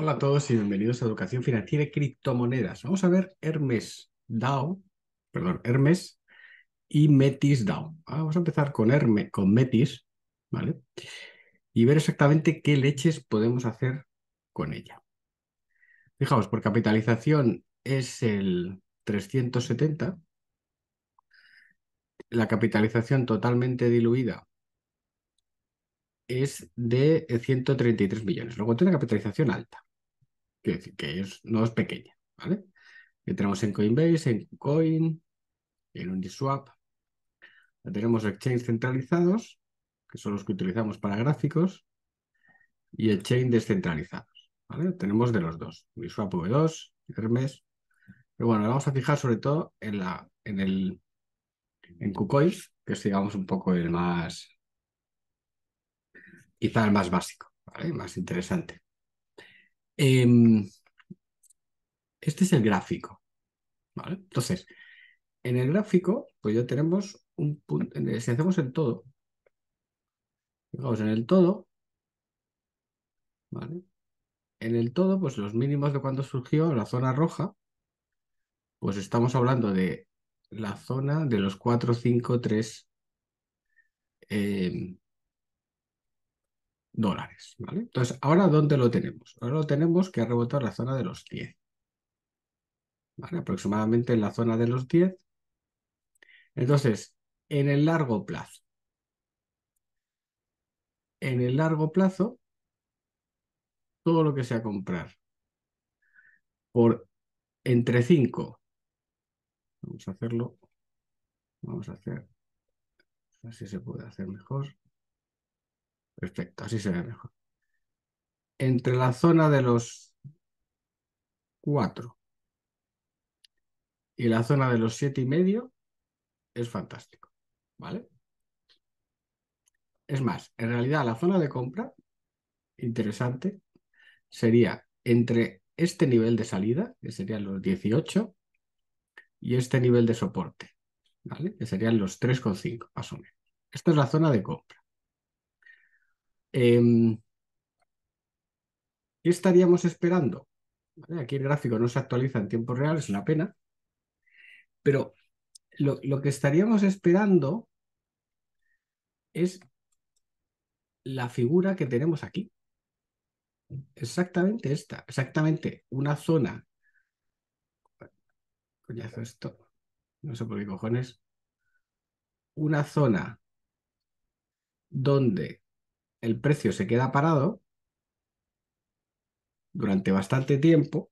Hola a todos y bienvenidos a Educación Financiera y Criptomonedas. Vamos a ver Hermes DAO, perdón, Hermes y Metis DAO. Ah, vamos a empezar con Hermes, con Metis, ¿vale? Y ver exactamente qué leches podemos hacer con ella. Fijaos, por capitalización es el 370. La capitalización totalmente diluida es de 133 millones. Luego tiene una capitalización alta. Quiero decir que no es pequeña, ¿vale? Tenemos en Coinbase, en Coin, en Uniswap. Tenemos exchange centralizados, que son los que utilizamos para gráficos, y exchange descentralizados, ¿vale? Tenemos de los dos, Uniswap V2, Hermes. Pero bueno, vamos a fijar sobre todo en, la, en el en KuCoin, que es digamos un poco el más, quizá el más básico, ¿vale? más interesante. Em, este es el gráfico. ¿vale? Entonces, en el gráfico, pues ya tenemos un punto. Si hacemos el todo, fijaos en el todo, ¿vale? En el todo, pues los mínimos de cuando surgió la zona roja, pues estamos hablando de la zona de los 4, 5, 3 dólares, ¿vale? Entonces, ¿ahora dónde lo tenemos? Ahora lo tenemos que ha rebotado la zona de los 10. ¿Vale? Aproximadamente en la zona de los 10. Entonces, en el largo plazo. En el largo plazo, todo lo que sea comprar por entre 5, vamos a hacerlo, vamos a hacer, así se puede hacer mejor. Perfecto, así se ve mejor. Entre la zona de los 4 y la zona de los siete y medio es fantástico, ¿vale? Es más, en realidad la zona de compra, interesante, sería entre este nivel de salida, que serían los 18, y este nivel de soporte, ¿vale? Que serían los 3,5, más o menos. Esta es la zona de compra. Em, ¿Qué estaríamos esperando? Aquí el gráfico no se actualiza en tiempo real, es una pena, pero lo, lo que estaríamos esperando es la figura que tenemos aquí. Exactamente esta, exactamente una zona. Coñazo esto, no sé por qué cojones. Una zona donde el precio se queda parado durante bastante tiempo,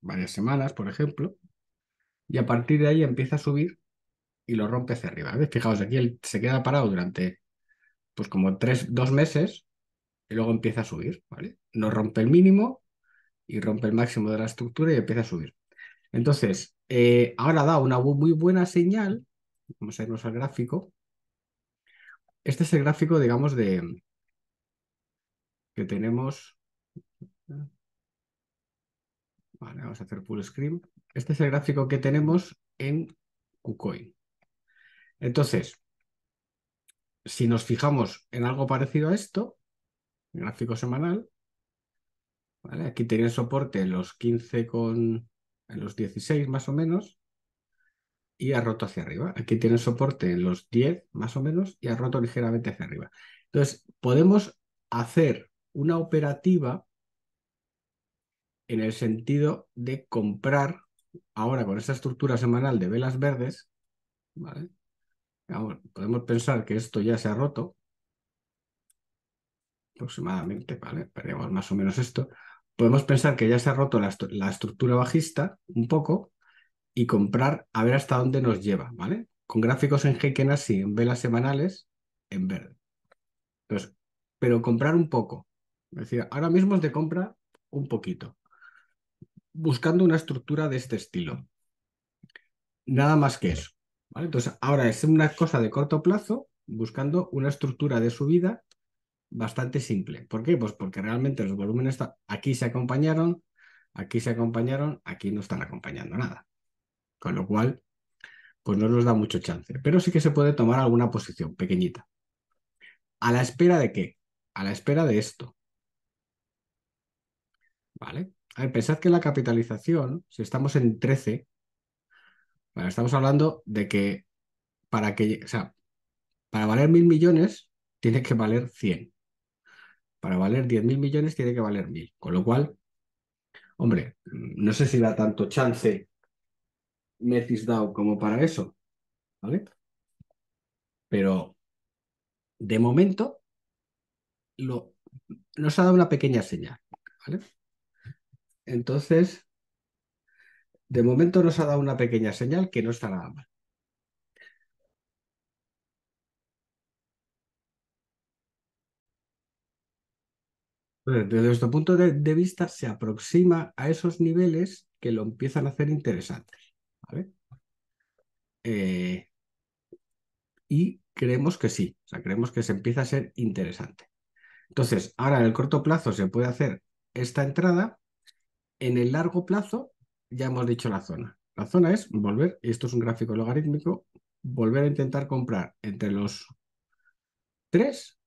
varias semanas, por ejemplo, y a partir de ahí empieza a subir y lo rompe hacia arriba. Fijaos, aquí él se queda parado durante pues como tres, dos meses y luego empieza a subir, ¿vale? No rompe el mínimo y rompe el máximo de la estructura y empieza a subir. Entonces, eh, ahora da una muy buena señal, vamos a irnos al gráfico, este es el gráfico, digamos, de que tenemos. Vale, vamos a hacer full screen. Este es el gráfico que tenemos en KuCoin. Entonces, si nos fijamos en algo parecido a esto, gráfico semanal, ¿vale? aquí tiene soporte en los 15 con en los 16 más o menos, y ha roto hacia arriba. Aquí tiene soporte en los 10 más o menos y ha roto ligeramente hacia arriba. Entonces, podemos hacer una operativa en el sentido de comprar ahora con esta estructura semanal de velas verdes, podemos pensar que esto ya se ha roto, aproximadamente, ¿vale? Veremos más o menos esto. Podemos pensar que ya se ha roto la estructura bajista un poco y comprar a ver hasta dónde nos lleva, ¿vale? Con gráficos en Heiken así, en velas semanales, en verde. pero comprar un poco. Es decir, ahora mismo es de compra un poquito. Buscando una estructura de este estilo. Nada más que eso. ¿vale? Entonces, ahora es una cosa de corto plazo, buscando una estructura de subida bastante simple. ¿Por qué? Pues porque realmente los volúmenes aquí se acompañaron, aquí se acompañaron, aquí no están acompañando nada. Con lo cual, pues no nos da mucho chance. Pero sí que se puede tomar alguna posición pequeñita. ¿A la espera de qué? A la espera de esto. ¿Vale? A ver, pensad que la capitalización, si estamos en 13, estamos hablando de que para que, sea, para valer mil millones tiene que valer 100. Para valer 10.000 millones tiene que valer mil. Con lo cual, hombre, no sé si da tanto chance Metis DAO como para eso. ¿Vale? Pero de momento lo, nos ha dado una pequeña señal. ¿vale? Entonces, de momento nos ha dado una pequeña señal que no está nada mal. desde nuestro punto de, vista, se aproxima a esos niveles que lo empiezan a hacer interesante. Eh, y creemos que sí, o sea, creemos que se empieza a ser interesante. Entonces, ahora en el corto plazo se puede hacer esta entrada. En el largo plazo, ya hemos dicho la zona. La zona es volver, y esto es un gráfico logarítmico, volver a intentar comprar entre los 3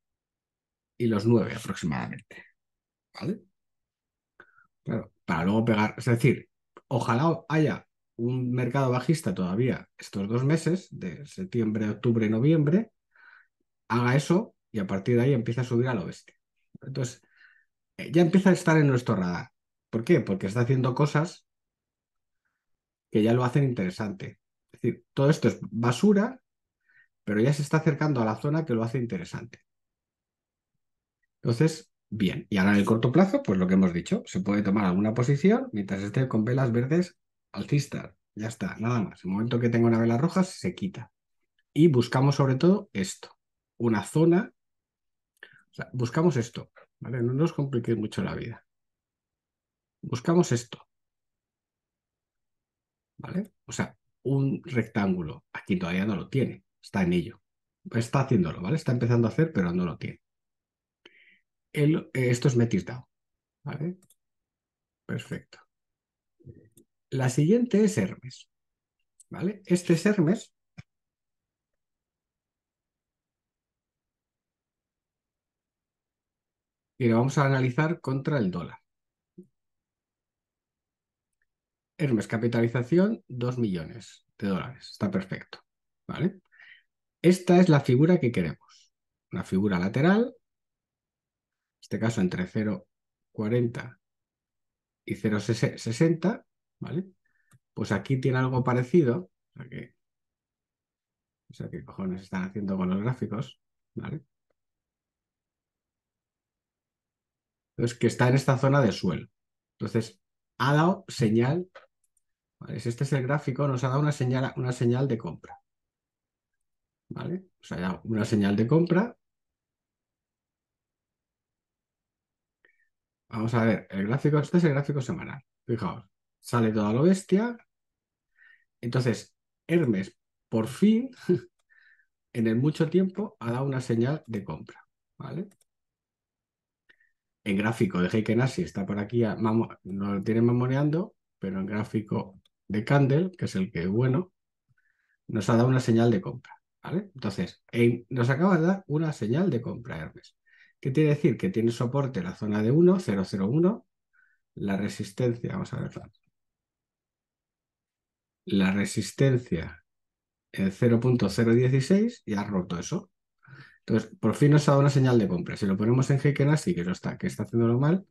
y los 9 aproximadamente. ¿Vale? Claro, para luego pegar, es decir, ojalá haya un mercado bajista todavía estos dos meses, de septiembre, octubre, noviembre, haga eso y a partir de ahí empieza a subir al oeste. Entonces, eh, ya empieza a estar en nuestro radar. ¿Por qué? Porque está haciendo cosas que ya lo hacen interesante. Es decir, todo esto es basura, pero ya se está acercando a la zona que lo hace interesante. Entonces, bien. Y ahora en el corto plazo, pues lo que hemos dicho, se puede tomar alguna posición mientras esté con velas verdes alcistas. Ya está, nada más. En el momento que tenga una vela roja, se quita. Y buscamos sobre todo esto, una zona. O sea, buscamos esto, ¿vale? No nos compliquéis mucho la vida. Buscamos esto. ¿Vale? O sea, un rectángulo. Aquí todavía no lo tiene. Está en ello. Está haciéndolo, ¿vale? Está empezando a hacer, pero no lo tiene. El, esto es Metisdao. ¿Vale? Perfecto. La siguiente es Hermes. ¿Vale? Este es Hermes. Y lo vamos a analizar contra el dólar. Hermes, capitalización, 2 millones de dólares. Está perfecto. ¿Vale? Esta es la figura que queremos. Una figura lateral, en este caso entre 0,40 y 0,60, ¿vale? Pues aquí tiene algo parecido. O sea, que, o sea, ¿qué cojones están haciendo con los gráficos? ¿Vale? Entonces, que está en esta zona de suelo. Entonces, ha dado señal. ¿vale? Si este es el gráfico, nos ha dado una señal, una señal de compra. ¿Vale? O sea, una señal de compra. Vamos a ver, el gráfico, este es el gráfico semanal. Fijaos, sale toda lo bestia. Entonces, Hermes, por fin, en el mucho tiempo, ha dado una señal de compra. ¿Vale? En gráfico de Heikenasi está por aquí, no lo tiene mamoneando, pero en gráfico de Candle, que es el que es bueno, nos ha dado una señal de compra. ¿vale? Entonces, nos acaba de dar una señal de compra Hermes. ¿Qué quiere decir? Que tiene soporte la zona de 1, 001, la resistencia, vamos a ver, la resistencia en 0.016 y ha roto eso. Entonces, por fin nos ha dado una señal de compra. Si lo ponemos en Heiken así, que, no está, que está haciéndolo mal,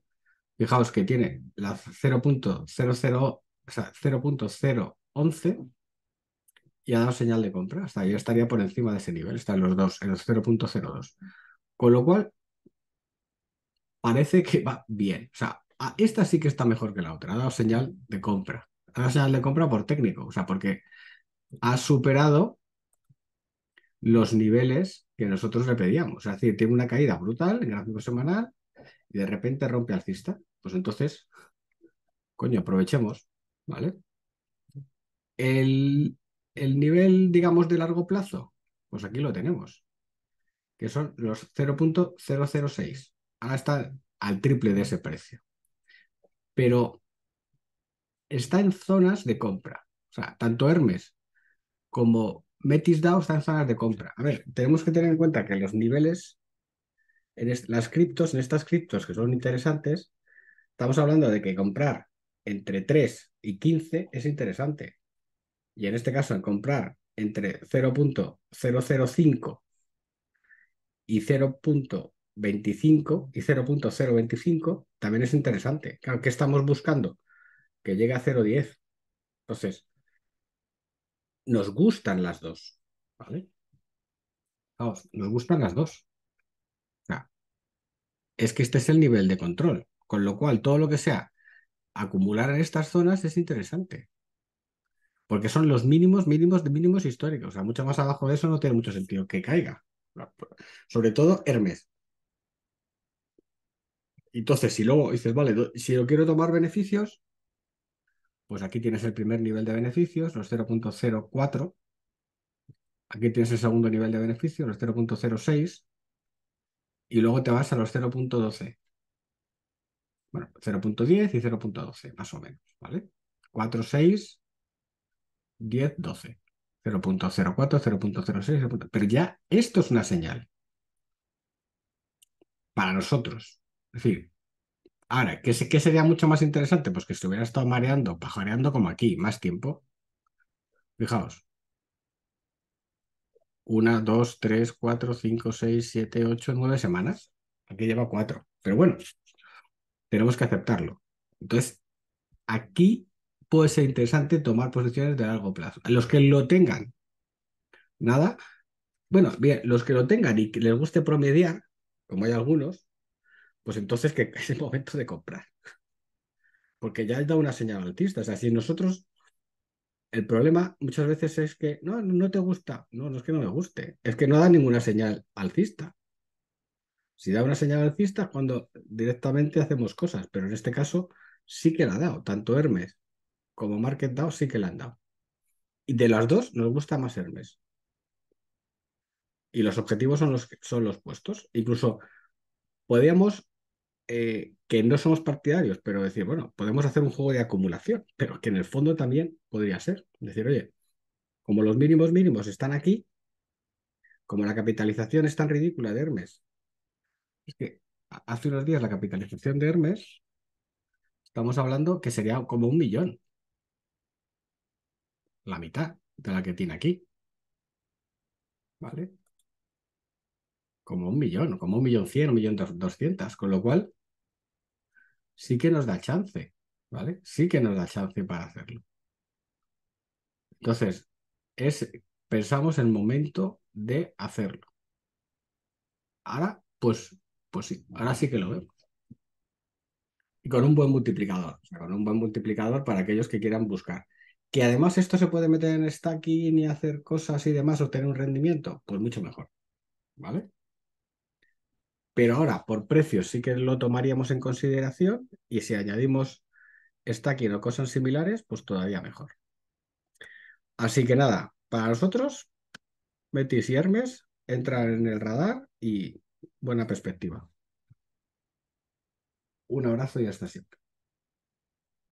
fijaos que tiene la 0.00, o sea, 0.011 y ha dado señal de compra. Hasta ahí estaría por encima de ese nivel, están los dos, en los 0.02. Con lo cual, parece que va bien. O sea, esta sí que está mejor que la otra. Ha dado señal de compra. Dado señal de compra por técnico, o sea, porque ha superado los niveles que nosotros le pedíamos. Es decir, tiene una caída brutal en gráfico semanal y de repente rompe alcista. Pues entonces, coño, aprovechemos, ¿vale? El, el nivel, digamos, de largo plazo, pues aquí lo tenemos, que son los 0.006. Ahora está al triple de ese precio. Pero está en zonas de compra. O sea, tanto Hermes como Metis DAO está en zonas de compra. A ver, tenemos que tener en cuenta que los niveles, en las criptos, en estas criptos que son interesantes, estamos hablando de que comprar entre 3 y 15 es interesante. Y en este caso, en comprar entre 0.005 y 0.25 y 0.025 también es interesante. Claro, ¿qué estamos buscando? Que llegue a 0.10. Entonces, nos gustan las dos, ¿vale? Vamos, nos gustan las dos. es que este es el nivel de control, con lo cual todo lo que sea acumular en estas zonas es interesante. Porque son los mínimos, mínimos de mínimos históricos. O sea, mucho más abajo de eso no tiene mucho sentido que caiga. Sobre todo Hermes. Entonces, si luego dices, vale, si yo quiero tomar beneficios, pues aquí tienes el primer nivel de beneficios, los 0.04. Aquí tienes el segundo nivel de beneficios, los 0.06. Y luego te vas a los 0.12. Bueno, 0.10 y 0.12, más o menos, ¿vale? 4, 6, 10, 12. 0.04, 0.06, pero ya esto es una señal para nosotros. Es decir, ahora, ¿qué, ¿qué, sería mucho más interesante? Pues que se hubiera estado mareando, pajareando como aquí, más tiempo. Fijaos. 1, 2, 3, 4, 5, 6, 7, 8, 9 semanas. Aquí lleva 4. Pero bueno, tenemos que aceptarlo. Entonces, aquí puede ser interesante tomar posiciones de largo plazo. Los que lo tengan, nada. Bueno, bien, los que lo tengan y que les guste promediar, como hay algunos, pues entonces que es el momento de comprar. Porque ya dado una señal altista. O sea, si nosotros. El problema muchas veces es que no, no te gusta. No, no es que no me guste. Es que no da ninguna señal alcista. Si da una señal alcista es cuando directamente hacemos cosas, pero en este caso sí que la ha dado. Tanto Hermes como Market DAO sí que la han dado. Y de las dos nos gusta más Hermes. Y los objetivos son los, son los puestos. Incluso podríamos, eh, que no somos partidarios, pero decir, bueno, podemos hacer un juego de acumulación, pero que en el fondo también podría ser. Decir, oye, como los mínimos mínimos están aquí, como la capitalización es tan ridícula de Hermes es que hace unos días la capitalización de Hermes, estamos hablando que sería como un millón. La mitad de la que tiene aquí. ¿Vale? Como un millón, como un millón cien, un millón doscientas, con lo cual sí que nos da chance, ¿vale? Sí que nos da chance para hacerlo. Entonces, es, pensamos el momento de hacerlo. Ahora, pues pues sí, ahora sí que lo vemos. Y con un buen multiplicador, o sea, con un buen multiplicador para aquellos que quieran buscar. Que además esto se puede meter en stacking y hacer cosas y demás, obtener un rendimiento, pues mucho mejor. ¿Vale? Pero ahora, por precios sí que lo tomaríamos en consideración y si añadimos stacking o cosas similares, pues todavía mejor. Así que nada, para nosotros, Betis y Hermes entran en el radar y buena perspectiva. Un abrazo y hasta siempre.